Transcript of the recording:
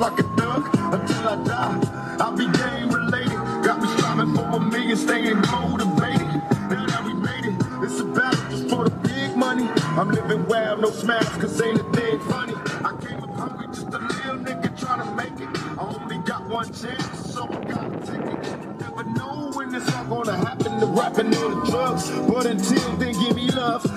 like a thug until I die. I'll be for a million, staying motivated. Now that we made it, it's a battle just for the big money. I'm living wild, no smash, cause ain't a thing funny. I came up hungry, just a little nigga trying to make it. I only got one chance, so I gotta take it. Never know when it's all gonna happen, the rapping or the drugs. But until then, give me love.